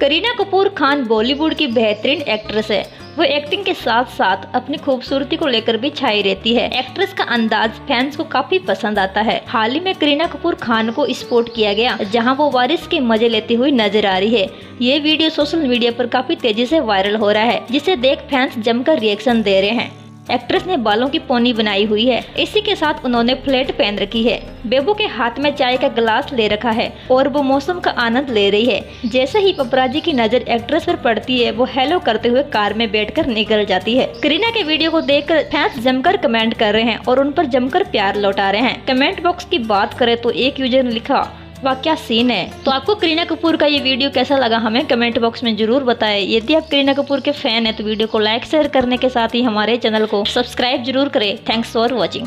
करीना कपूर खान बॉलीवुड की बेहतरीन एक्ट्रेस है। वो एक्टिंग के साथ साथ अपनी खूबसूरती को लेकर भी छाई रहती है। एक्ट्रेस का अंदाज फैंस को काफ़ी पसंद आता है। हाल ही में करीना कपूर खान को स्पोर्ट किया गया, जहाँ वो वारिस के मज़े लेती हुई नज़र आ रही है। ये वीडियो सोशल मीडिया पर काफ़ी तेज़ी से वायरल हो रहा है, जिसे देख फैंस जमकर रिएक्शन दे रहे हैं। एक्ट्रेस ने बालों की पोनी बनाई हुई है। इसी के साथ उन्होंने फ्लेट पहन रखी है। बेबू के हाथ में चाय का गिलास ले रखा है और वो मौसम का आनंद ले रही है। जैसे ही पपराजी की नज़र एक्ट्रेस पर पड़ती है, वो हेलो करते हुए कार में बैठकर निकल जाती है। करीना के वीडियो को देखकर फैंस जमकर कमेंट कर रहे हैं और उन पर जमकर प्यार लौटा रहे हैं। कमेंट बॉक्स की बात करें तो एक यूज़र ने लिखा वाह, क्या सीन है? तो आपको करीना कपूर का ये वीडियो कैसा लगा हमें कमेंट बॉक्स में ज़रूर बताएँ। यदि आप करीना कपूर के फ़ैन हैं तो वीडियो को लाइक शेयर करने के साथ ही हमारे चैनल को सब्सक्राइब ज़रूर करें। Thanks for watching